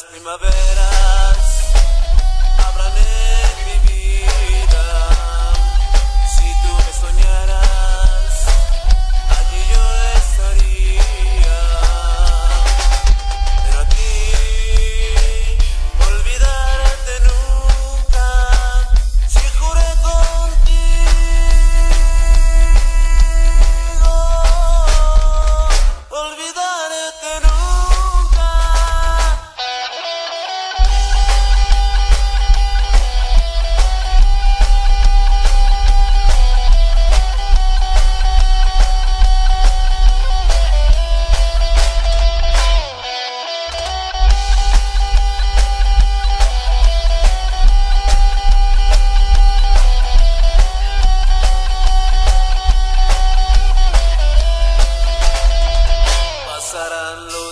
las primaveras. para los